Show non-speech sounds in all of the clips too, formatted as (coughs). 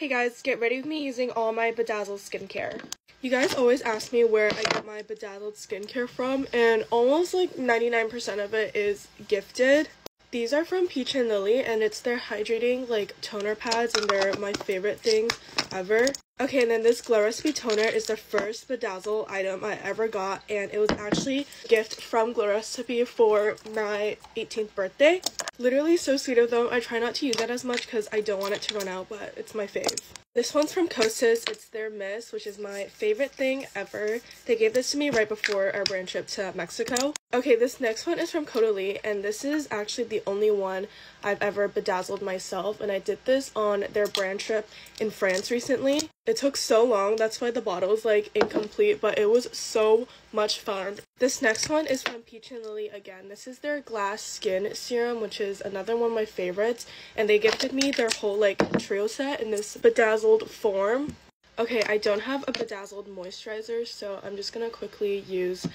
Hey guys, get ready with me using all my Bedazzled skincare. You guys always ask me where I get my Bedazzled skincare from, and almost like 99% of it is gifted. These are from Peach and Lily, and it's their hydrating like toner pads, and they're my favorite things ever. Okay, and then this Glow Recipe toner is the first Bedazzle item I ever got, and it was actually a gift from Glow Recipe for my 18th birthday. Literally so sweet of them. I try not to use that as much because I don't want it to run out, but it's my fave. This one's from Kosas. It's their mist, which is my favorite thing ever. They gave this to me right before our brand trip to Mexico. Okay, this next one is from Caudalie, and this is actually the only one I've ever bedazzled myself, and I did this on their brand trip in France recently. It took so long, that's why the bottle is like incomplete, but it was so much fun. This next one is from Peach and Lily again. This is their glass skin serum, which is another one of my favorites, and they gifted me their whole like trio set in this bedazzled form. Okay, I don't have a bedazzled moisturizer, so I'm just gonna quickly use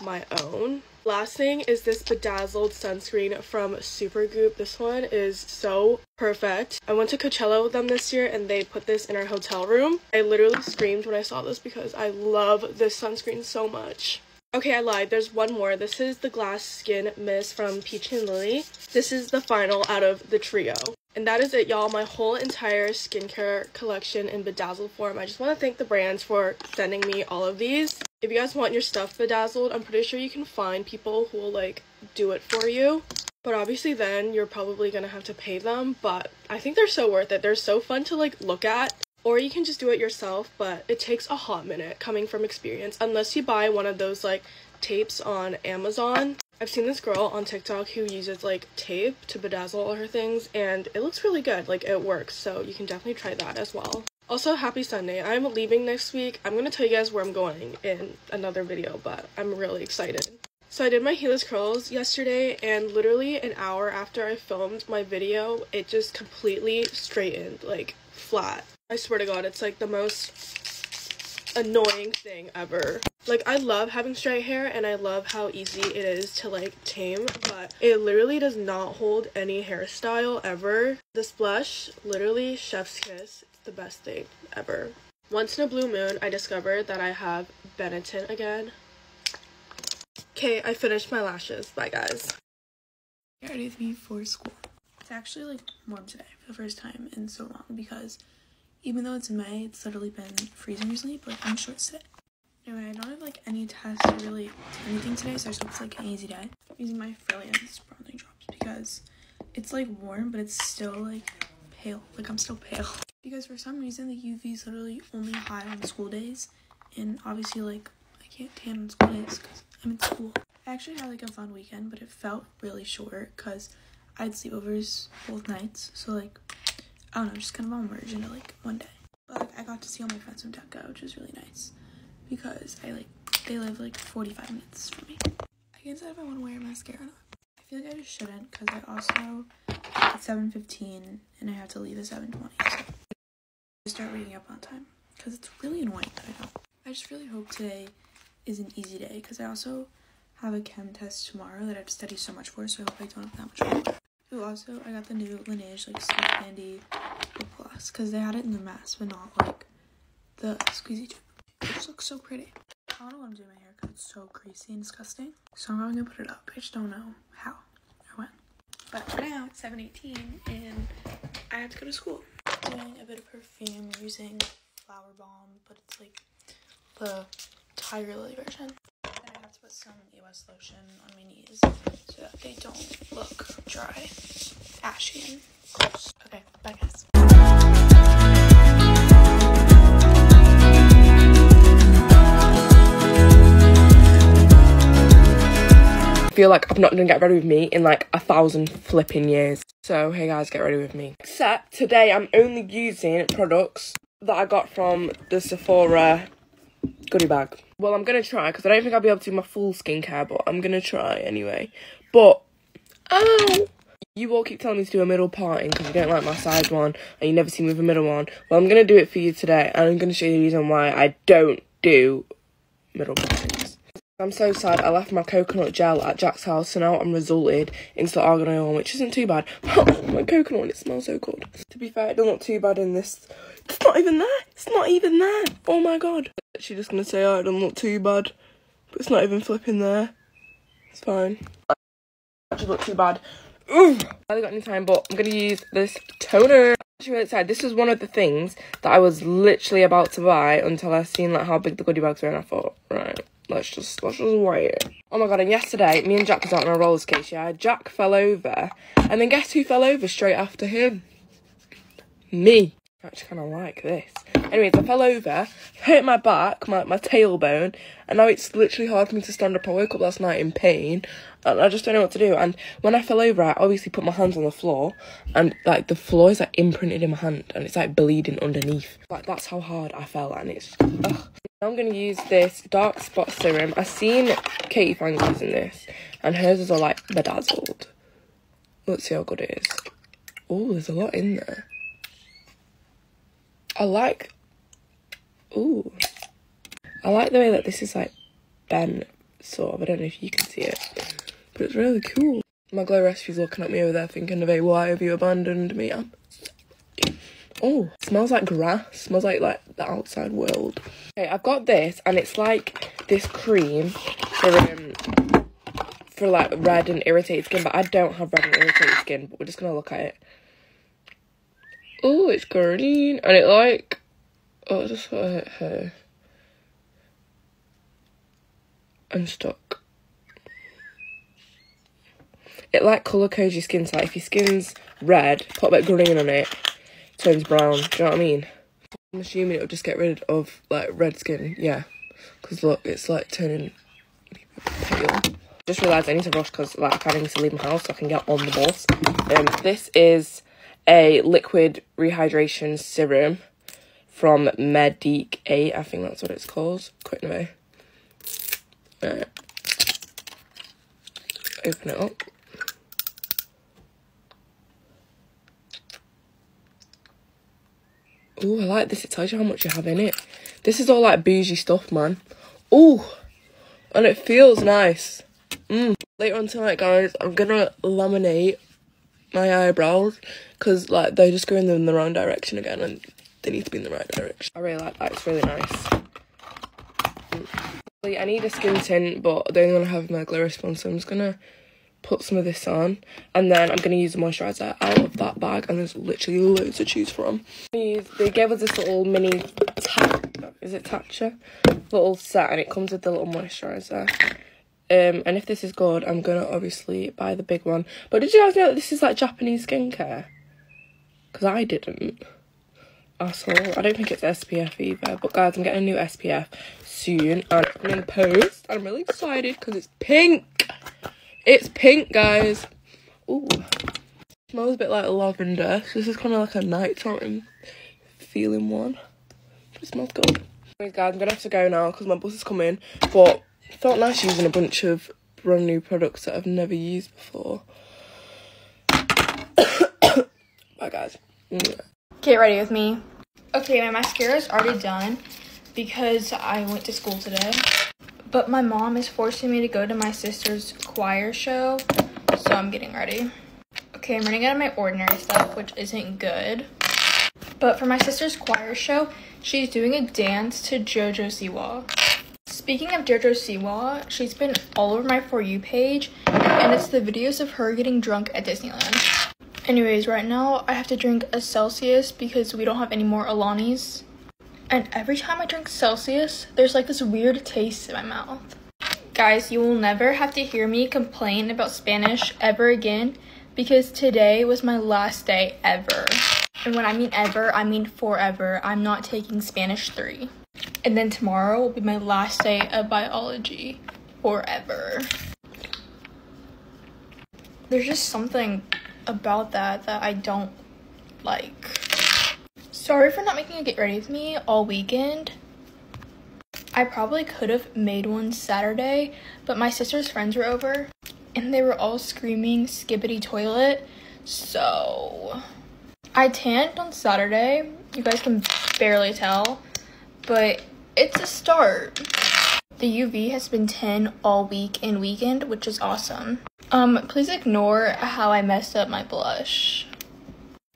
my own. Last thing is this bedazzled sunscreen from Supergoop. This one is so perfect. I went to Coachella with them this year and they put this in our hotel room. I literally screamed when I saw this because I love this sunscreen so much. Okay, I lied. There's one more. This is the Glass Skin Mist from Peach and Lily. This is the final out of the trio. And that is it, y'all. My whole entire skincare collection in bedazzled form. I just want to thank the brands for sending me all of these. If you guys want your stuff bedazzled, I'm pretty sure you can find people who will, like, do it for you. But obviously then you're probably gonna have to pay them. But I think they're so worth it. They're so fun to, like, look at. Or you can just do it yourself, but it takes a hot minute coming from experience. Unless you buy one of those, like, tapes on Amazon. I've seen this girl on TikTok who uses like tape to bedazzle all her things and it looks really good. Like it works. So you can definitely try that as well. Also, happy Sunday. I'm leaving next week. I'm going to tell you guys where I'm going in another video, but I'm really excited. So I did my heelless curls yesterday and literally an hour after I filmed my video, it just completely straightened, like flat. I swear to god, it's like the most annoying thing ever. Like, I love having straight hair and I love how easy it is to, like, tame, but it literally does not hold any hairstyle ever. This blush, literally, chef's kiss. The best thing ever. Once in a blue moon, I discovered that I have Benetton again. Okay, I finished my lashes. Bye, guys. Get ready with me for school. It's actually, like, warm today for the first time in so long because even though it's May, it's literally been freezing recently, but I'm short today. Anyway, I don't have like any tests or really anything today, so I just hope it's like an easy day. I'm using my Brilliance bronzing drops because it's like warm, but it's still like pale. Like I'm still pale. Because for some reason the UV is literally only high on school days, and obviously like I can't tan on school days because I'm in school. I actually had like a fun weekend, but it felt really short because I had sleepovers both nights, so like I don't know, just kind of all merged into like one day. But like, I got to see all my friends from DECA, which was really nice because I like they live like 45 minutes from me. I can't decide if I want to wear mascara or not. I feel like I just shouldn't because I also at 7:15 and I have to leave at 7:20. Start waking up on time because it's really annoying that I don't. I just really hope today is an easy day because I also have a chem test tomorrow that I have to study so much for, so I hope I don't have that much work. Ooh, also, I got the new Laneige, like, Sweet Candy lip gloss, because they had it in the mask, but not, like, the squeezy tube. It just looks so pretty. I don't know what I'm doing my hair, because it's so greasy and disgusting. So I'm going to put it up. I just don't know how or when. But for now, it's 7.18, and I have to go to school. Doing a bit of perfume using Flower Bomb, but it's, like, the Tiger Lily version And I have to put some EOS lotion on my knees so that they don't look dry, ashy, and gross. Okay, bye guys. Feel like I've not gonna get ready with me in like a thousand flipping years. So hey guys, get ready with me. Except today I'm only using products that I got from the Sephora goodie bag. Well, I'm gonna try because I don't think I'll be able to do my full skincare, but I'm gonna try anyway. But, oh, You all keep telling me to do a middle parting because you don't like my side one and you never see me with a middle one. Well, I'm gonna do it for you today and I'm gonna show you the reason why I don't do middle partings. I'm so sad I left my coconut gel at Jack's house so now I'm resulted into the argan oil which isn't too bad. (laughs) Oh, my coconut one, it smells so good. To be fair, it doesn't look too bad in this. It's not even there. It's not even there. Oh my god. She's just gonna say, oh, it doesn't look too bad. But it's not even flipping there. It's fine. Actually look too bad. Ooh. I haven't got any time, but I'm gonna use this toner. Actually really excited. This was one of the things that I was literally about to buy until I seen like how big the goodie bags were and I thought, right, let's just let's just wait. Oh my god, and yesterday me and Jack was out on a roller skate, yeah. Jack fell over and then guess who fell over straight after him? Me. I actually kind of like this. Anyways, I fell over, hurt my back, my, my tailbone, and now it's literally hard for me to stand up. I woke up last night in pain, and I just don't know what to do. And when I fell over, I obviously put my hands on the floor, and like the floor is like imprinted in my hand, and it's like bleeding underneath. Like that's how hard I fell, and it's. Ugh. I'm gonna use this dark spot serum. I've seen Katie Fang using this, and hers is all like bedazzled. Let's see how good it is. Oh, there's a lot in there. I like. Ooh. I like the way that this is like bent, sort of. I don't know if you can see it, but it's really cool. My glow recipe's looking at me over there thinking, of, a why have you abandoned me? I'm Oh, smells like grass. Smells like like the outside world. Okay, I've got this, and it's like this cream for um for like red and irritated skin, but I don't have red and irritated skin. But we're just gonna look at it. Oh, it's green, and it like oh, I just got hit here. I'm stuck. It like colour codes your skin, so like if your skin's red, put a bit green on it, turns brown. Do you know what I mean? I'm assuming it'll just get rid of like red skin. Yeah, because look, it's like turning pale. Just realised I need to rush because like I need to leave my house so I can get on the bus. Um, this is a liquid rehydration serum from Medik8. I think that's what it's called. Quick away. Right. Open it up. Oh, I like this. It tells you how much you have in it. This is all like bougie stuff, man. Oh, and it feels nice. Mm. Later on tonight, guys, I'm gonna laminate my eyebrows because like they're just going in the wrong direction again, and they need to be in the right direction. I really like that. It's really nice. I need a skin tint, but I don't want to have my glow response, so I'm just gonna put some of this on and then I'm going to use the moisturiser out of that bag and there's literally loads to choose from. They gave us this little mini, is it Tatcha? Little set and it comes with the little moisturiser. Um, and if this is good, I'm going to obviously buy the big one. But did you guys know that this is like Japanese skincare? Because I didn't. Asshole. I don't think it's SPF either. But guys, I'm getting a new SPF soon and I'm in post. I'm really excited because it's pink. It's pink, guys. Ooh. Smells a bit like lavender. So this is kind of like a nighttime feeling one. But it smells good. Anyways, guys, I'm going to have to go now because my bus is coming. But felt nice using a bunch of brand new products that I've never used before. (coughs) Bye, guys. Get ready with me. Okay, my mascara is already done because I went to school today. But my mom is forcing me to go to my sister's choir show, so I'm getting ready. Okay, I'm running out of my ordinary stuff, which isn't good. But for my sister's choir show, she's doing a dance to JoJo Siwa. Speaking of JoJo Siwa, she's been all over my For You page, and it's the videos of her getting drunk at Disneyland. Anyways, right now I have to drink a Celsius because we don't have any more Alani's. And every time I drink Celsius, there's like this weird taste in my mouth. Guys, you will never have to hear me complain about Spanish ever again because today was my last day ever. And when I mean ever, I mean forever. I'm not taking Spanish 3. And then tomorrow will be my last day of biology forever. There's just something about that that I don't like. Sorry for not making a get ready with me all weekend. I probably could have made one Saturday, but my sister's friends were over and they were all screaming Skibidi Toilet. So I tanned on Saturday. You guys can barely tell, but it's a start. The UV has been 10 all week and weekend, which is awesome. Um, please ignore how I messed up my blush.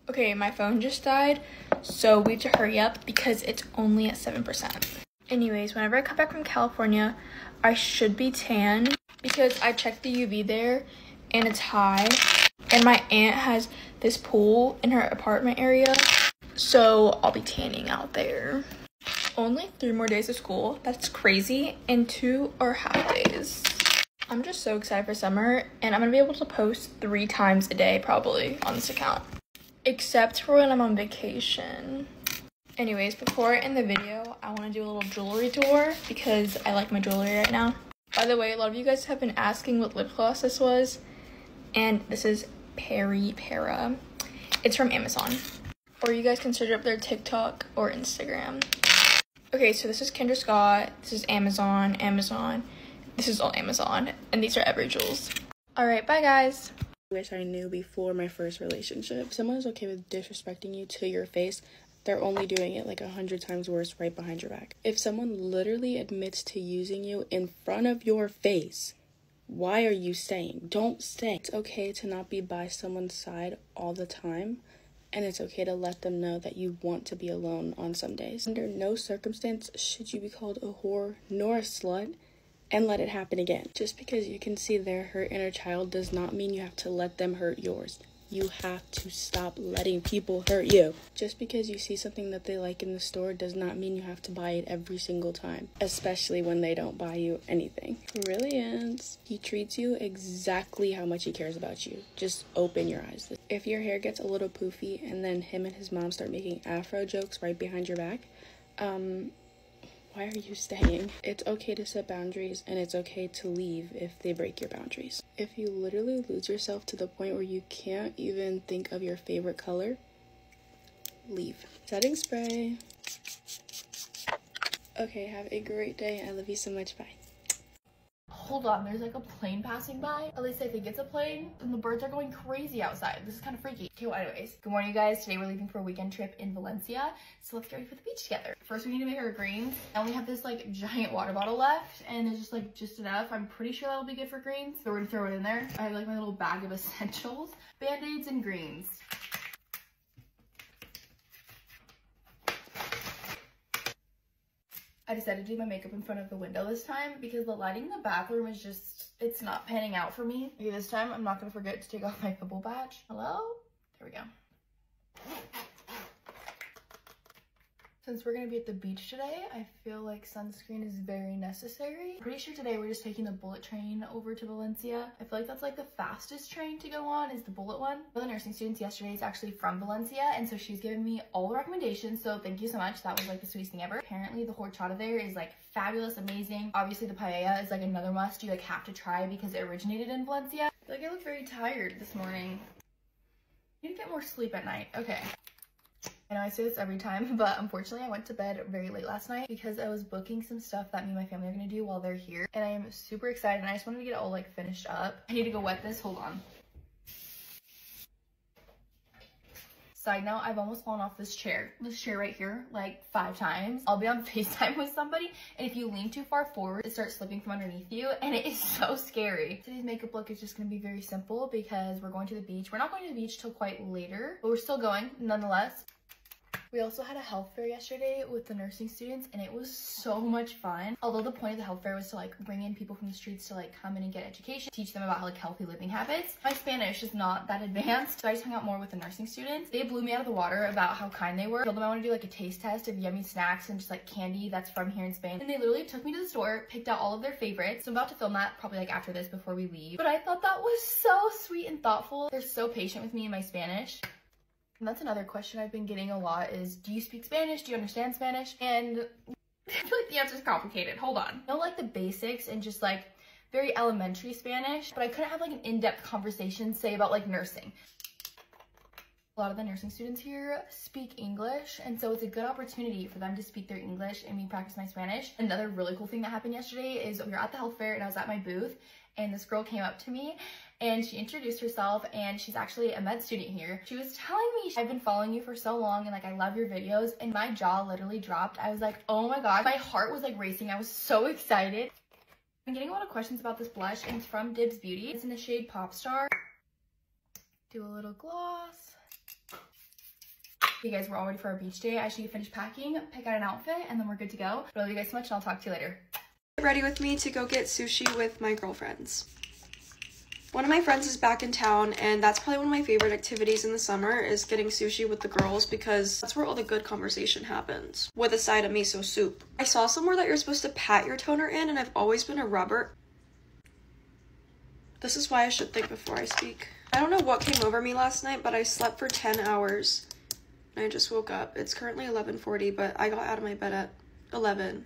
Okay, my phone just died, so we have to hurry up because it's only at 7%. Anyways, whenever I come back from California, I should be tan because I checked the UV there and it's high. And my aunt has this pool in her apartment area, so I'll be tanning out there. Only three more days of school. That's crazy. And two are half days. I'm just so excited for summer and I'm gonna be able to post three times a day probably on this account. Except for when I'm on vacation. Anyways, before I end the video, I want to do a little jewelry tour because I like my jewelry right now. By the way, a lot of you guys have been asking what lip gloss this was. And this is Peripera. It's from Amazon. Or you guys can search up their TikTok or Instagram. Okay, so this is Kendra Scott. This is Amazon, Amazon. This is all Amazon. And these are Evry Jewels. Alright, bye guys. wish I knew before my first relationship. If someone is okay with disrespecting you to your face, they're only doing it like a hundred times worse right behind your back. If someone literally admits to using you in front of your face, why are you staying? Don't stay. It's okay to not be by someone's side all the time, and it's okay to let them know that you want to be alone on some days. Under no circumstance should you be called a whore nor a slut and let it happen again. Just because you can see their hurt inner child does not mean you have to let them hurt yours you have to stop letting people hurt you. Just because you see something that they like in the store does not mean you have to buy it every single time, especially when they don't buy you anything. Brilliant. He treats you exactly how much he cares about you. Just open your eyes. If your hair gets a little poofy and then him and his mom start making afro jokes right behind your back, um, why are you staying? It's okay to set boundaries and it's okay to leave if they break your boundaries. If you literally lose yourself to the point where you can't even think of your favorite color, leave. Setting spray. Okay, have a great day. I love you so much. Bye hold on, there's like a plane passing by. At least I think it's a plane. And the birds are going crazy outside. This is kind of freaky. Okay, well, anyways, good morning, you guys. Today we're leaving for a weekend trip in Valencia. So let's get ready for the beach together. First, we need to make our greens. I only have this like giant water bottle left and it's just like just enough. I'm pretty sure that'll be good for greens. So we're gonna throw it in there. I have like my little bag of (laughs) essentials, band-aids and greens. I decided to do my makeup in front of the window this time because the lighting in the bathroom is just, it's not panning out for me. Okay, this time I'm not gonna forget to take off my pimple patch. Hello? There we go. Since we're gonna be at the beach today, I feel like sunscreen is very necessary. Pretty sure today we're just taking the bullet train over to Valencia. I feel like that's like the fastest train to go on is the bullet one. One of the nursing students yesterday is actually from Valencia and so she's given me all the recommendations. So thank you so much. That was like the sweetest thing ever. Apparently the horchata there is like fabulous, amazing. Obviously the paella is like another must you like have to try because it originated in Valencia. I feel like I look very tired this morning. I need to get more sleep at night. Okay. I know I say this every time, (laughs) but unfortunately I went to bed very late last night because I was booking some stuff that me and my family are gonna do while they're here. And I am super excited and I just wanted to get it all like finished up. I need to go wet this, hold on. Side note, I've almost fallen off this chair, this chair right here, like five times. I'll be on (laughs) FaceTime with somebody, and if you lean too far forward, it starts slipping from underneath you, and it is (laughs) so scary. Today's makeup look is just gonna be very simple because we're going to the beach. We're not going to the beach till quite later, but we're still going nonetheless. We also had a health fair yesterday with the nursing students and it was so much fun. Although the point of the health fair was to like bring in people from the streets to like come in and get education, teach them about like healthy living habits. My Spanish is not that advanced, so I just hung out more with the nursing students. They blew me out of the water about how kind they were. I told them I want to do like a taste test of yummy snacks and just like candy that's from here in Spain. And they literally took me to the store, picked out all of their favorites. So I'm about to film that probably like after this before we leave. But I thought that was so sweet and thoughtful. They're so patient with me in my Spanish. And that's another question I've been getting a lot is, do you speak Spanish? Do you understand Spanish? And (laughs) I feel like the answer is complicated. Hold on. I know like the basics and just like very elementary Spanish, but I couldn't have like an in-depth conversation, say about like nursing. A lot of the nursing students here speak English, and so it's a good opportunity for them to speak their English and me practice my Spanish. Another really cool thing that happened yesterday is we were at the health fair and I was at my booth, and this girl came up to me and she introduced herself and she's actually a med student here. She was telling me I've been following you for so long and like I love your videos and my jaw literally dropped. I was like, oh my god, my heart was like racing. I was so excited. I'm getting a lot of questions about this blush and it's from Dibs Beauty. It's in the shade Popstar. Do a little gloss. You guys, we're all ready for our beach day. I should finish packing, pick out an outfit, and then we're good to go. But I love you guys so much and I'll talk to you later. Get ready with me to go get sushi with my girlfriends. One of my friends is back in town, and that's probably one of my favorite activities in the summer is getting sushi with the girls because that's where all the good conversation happens, with a side of miso soup. I saw somewhere that you're supposed to pat your toner in, and I've always been a rubber. This is why I should think before I speak. I don't know what came over me last night, but I slept for 10 hours. And I just woke up. It's currently 11.40, but I got out of my bed at 11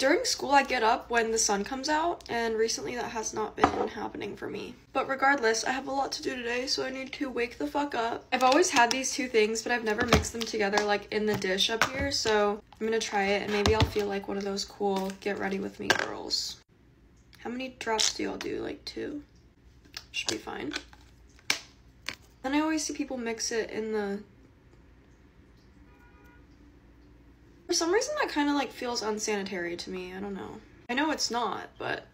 during school, I get up when the sun comes out, and recently that has not been happening for me. But regardless, I have a lot to do today, so I need to wake the fuck up. I've always had these two things, but I've never mixed them together like in the dish up here, so I'm gonna try it, and maybe I'll feel like one of those cool get ready with me girls. How many drops do y'all do? Like two? Should be fine. Then I always see people mix it in the For some reason that kind of like feels unsanitary to me. I don't know. I know it's not, but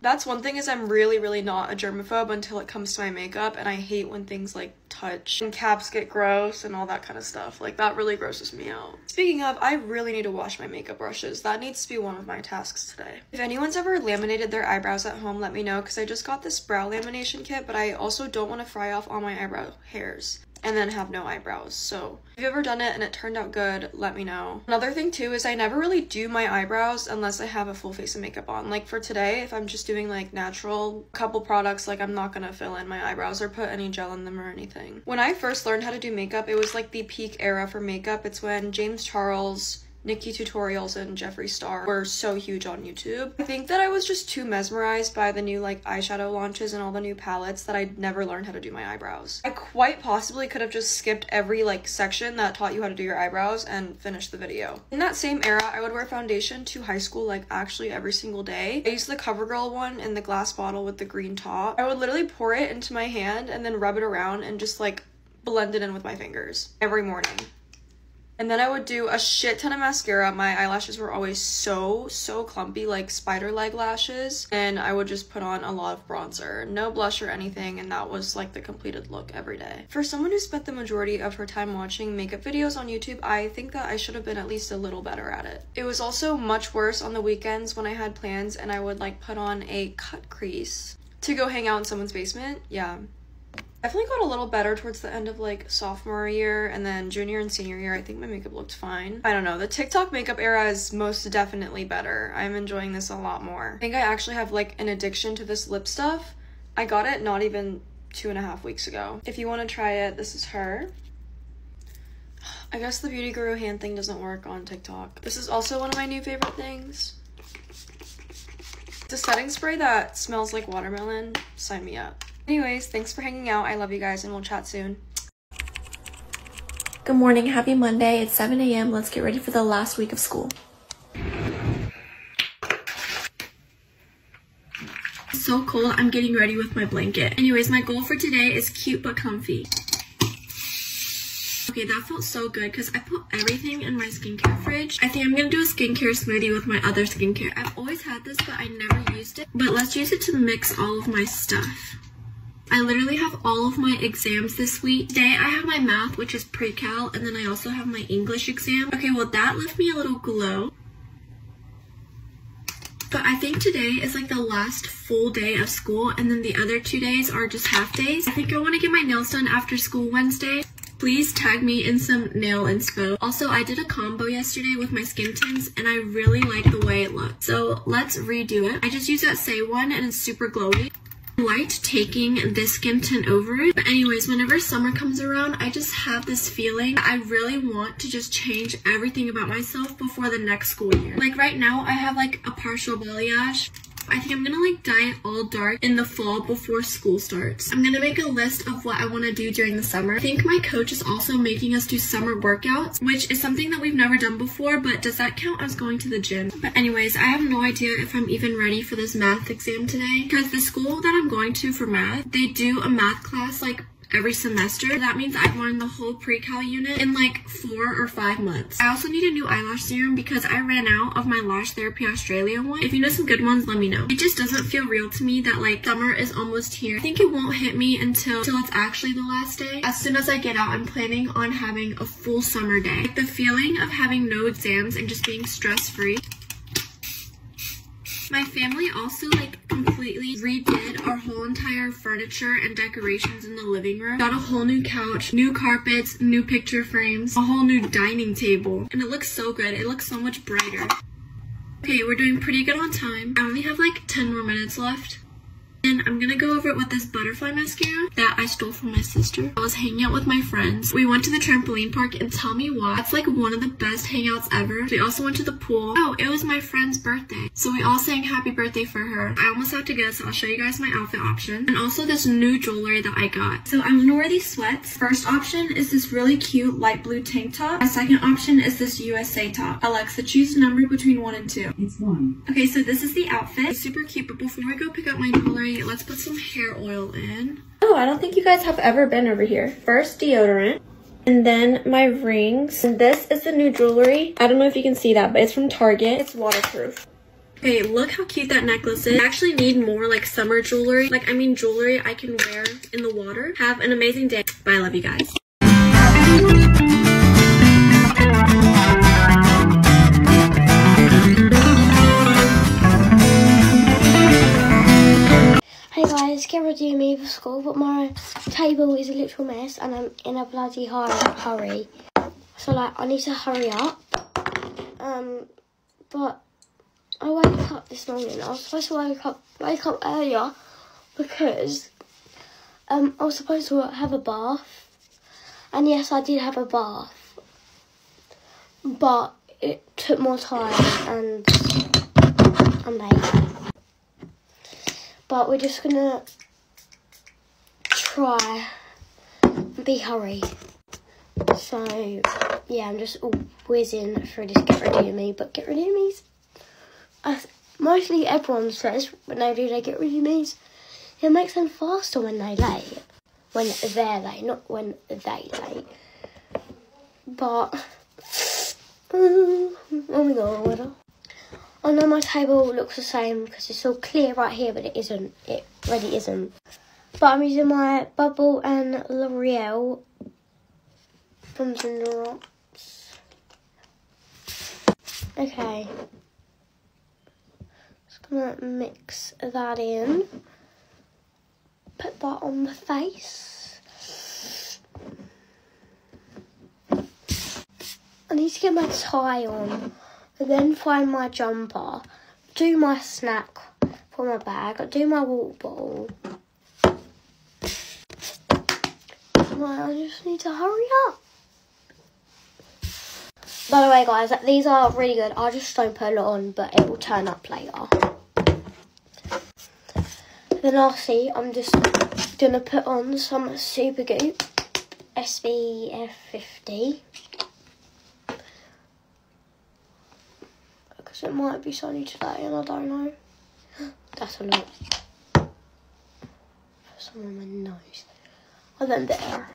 that's one thing is I'm really, really not a germaphobe until it comes to my makeup, and I hate when things like touch and caps get gross and all that kind of stuff. Like that really grosses me out. Speaking of, I really need to wash my makeup brushes. That needs to be one of my tasks today. If anyone's ever laminated their eyebrows at home, let me know because I just got this brow lamination kit, but I also don't want to fry off all my eyebrow hairs and then have no eyebrows. So if you've ever done it and it turned out good, let me know. Another thing too is I never really do my eyebrows unless I have a full face of makeup on. Like for today, if I'm just doing like natural couple products, like I'm not gonna fill in my eyebrows or put any gel in them or anything. When I first learned how to do makeup, it was like the peak era for makeup. It's when James Charles, NikkieTutorials and Jeffree Star were so huge on YouTube. I think that I was just too mesmerized by the new like eyeshadow launches and all the new palettes that I'd never learned how to do my eyebrows. I quite possibly could have just skipped every like section that taught you how to do your eyebrows and finished the video. In that same era, I would wear foundation to high school like actually every single day. I used the CoverGirl one in the glass bottle with the green top. I would literally pour it into my hand and then rub it around and just like blend it in with my fingers every morning. And then I would do a shit ton of mascara. My eyelashes were always so, so clumpy, like spider leg lashes. And I would just put on a lot of bronzer, no blush or anything. And that was like the completed look every day. For someone who spent the majority of her time watching makeup videos on YouTube, I think that I should have been at least a little better at it. It was also much worse on the weekends when I had plans and I would like put on a cut crease to go hang out in someone's basement. Yeah, Definitely got a little better towards the end of like sophomore year and then junior and senior year. I think my makeup looked fine. I don't know. The TikTok makeup era is most definitely better. I'm enjoying this a lot more. I think I actually have like an addiction to this lip stuff. I got it not even two and a half weeks ago. If you want to try it, this is her. I guess the Beauty Guru hand thing doesn't work on TikTok. This is also one of my new favorite things. A setting spray that smells like watermelon. Sign me up. Anyways, thanks for hanging out. I love you guys and we'll chat soon. Good morning. Happy Monday. It's 7 a.m. Let's get ready for the last week of school. So cold. I'm getting ready with my blanket. Anyways, my goal for today is cute but comfy. Okay, that felt so good because I put everything in my skincare fridge. I think I'm going to do a skincare smoothie with my other skincare. I've always had this, but I never used it. But let's use it to mix all of my stuff. I literally have all of my exams this week. Today I have my math, which is pre-cal, and then I also have my English exam. Okay, well that left me a little glow. But I think today is like the last full day of school and then the other two days are just half days. I think I want to get my nails done after school Wednesday. Please tag me in some nail inspo. Also, I did a combo yesterday with my skin tints and I really like the way it looked. So let's redo it. I just used that Saie one and it's super glowy liked taking this skin tint over it. But anyways, whenever summer comes around, I just have this feeling I really want to just change everything about myself before the next school year. Like right now, I have like a partial balayage. I think I'm gonna like dye it all dark in the fall before school starts. I'm gonna make a list of what I want to do during the summer. I think my coach is also making us do summer workouts, which is something that we've never done before, but does that count as going to the gym? But anyways, I have no idea if I'm even ready for this math exam today because the school that I'm going to for math, they do a math class like every semester. That means I've learned the whole pre-cal unit in like four or five months. I also need a new eyelash serum because I ran out of my Lash Therapy Australia one. If you know some good ones, let me know. It just doesn't feel real to me that like summer is almost here. I think it won't hit me until, until it's actually the last day. As soon as I get out, I'm planning on having a full summer day. Like the feeling of having no exams and just being stress-free my family also like completely redid our whole entire furniture and decorations in the living room. Got a whole new couch, new carpets, new picture frames, a whole new dining table. And it looks so good. It looks so much brighter. Okay, we're doing pretty good on time. I only have like 10 more minutes left. And I'm gonna go over it with this butterfly mascara that I stole from my sister. I was hanging out with my friends. We went to the trampoline park and tell me why. that's like one of the best hangouts ever. We also went to the pool. Oh, it was my friend's birthday. So we all sang happy birthday for her. I almost have to guess. so I'll show you guys my outfit option. And also this new jewelry that I got. So I'm gonna wear these sweats. First option is this really cute light blue tank top. My second option is this USA top. Alexa, choose a number between one and two. It's one. Okay, so this is the outfit. It's super cute, but before I go pick up my jewelry, let's put some hair oil in. Oh, I don't think you guys have ever been over here. First deodorant. And then my rings. And this is the new jewelry. I don't know if you can see that, but it's from Target. It's waterproof. Okay, look how cute that necklace is. I actually need more like summer jewelry. Like, I mean jewelry I can wear in the water. Have an amazing day. Bye, I love you guys. School, but my table is a literal mess and I'm in a bloody hurry. So like, I need to hurry up. Um, but I woke up this morning. I was supposed to wake up wake up earlier because um I was supposed to have a bath, and yes, I did have a bath, but it took more time and I'm late but we're just gonna try and be hurry. So yeah, I'm just all whizzing through this get ready with me, but get ready with me's uh, mostly everyone says when they do their get ready with me's it makes them faster when they late. When they're late, not when they late. But (sighs) oh my god. I know my table looks the same because it's all clear right here, but it isn't. It really isn't. But I'm using my Bubble and L'Oreal from Drops. Okay. Just gonna mix that in. Put that on the face. I need to get my tie on then find my jumper, do my snack for my bag, do my water bottle. I just need to hurry up. By the way, guys, these are really good. I just don't put it on, but it will turn up later. Then lastly, I'm just gonna put on some Supergoop SPF 50. because it might be sunny today and I don't know. (gasps) That's a lot. For some on my nose. And then there.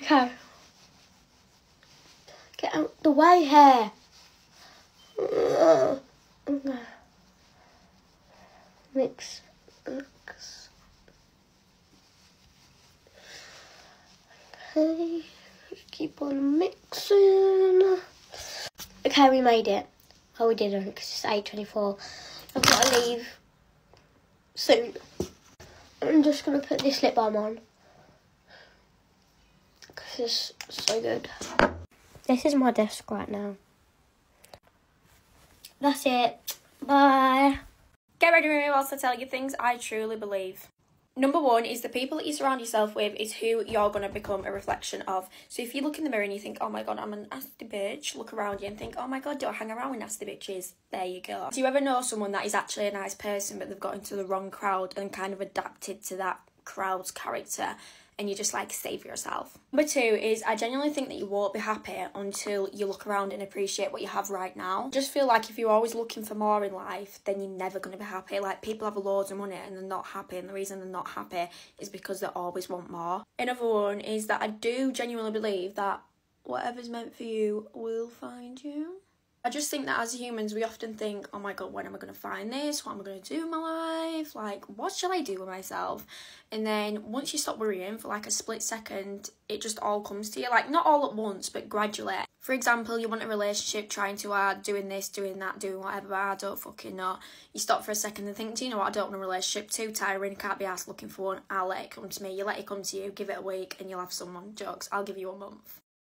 Okay. Get out the way here. Mix. Mix. Okay. Keep on mixing. Okay, we made it. Oh, we didn't because it's 8.24. I've got to leave soon. I'm just going to put this lip balm on. Because it's so good. This is my desk right now. That's it. Bye. Get ready with me whilst I tell you things I truly believe. Number one is the people that you surround yourself with is who you're going to become a reflection of. So if you look in the mirror and you think, oh my god, I'm a nasty bitch, look around you and think, oh my god, do I hang around with nasty bitches. There you go. Do you ever know someone that is actually a nice person but they've got into the wrong crowd and kind of adapted to that crowd's character and you just like save yourself. Number two is I genuinely think that you won't be happy until you look around and appreciate what you have right now. just feel like if you're always looking for more in life, then you're never going to be happy. Like people have loads of money and they're not happy, and the reason they're not happy is because they always want more. Another one is that I do genuinely believe that whatever's meant for you will find you. I just think that as humans, we often think, oh my god, when am I going to find this? What am I going to do in my life? Like, what shall I do with myself? And then once you stop worrying for like a split second, it just all comes to you. Like, not all at once, but gradually. For example, you want a relationship, trying too hard, doing this, doing that, doing whatever, I don't fucking know. You stop for a second and think, do you know what? I don't want a relationship, too tiring, can't be asked looking for one. I'll let it come to me. You let it come to you, give it a week, and you'll have someone. Jokes, I'll give you a month.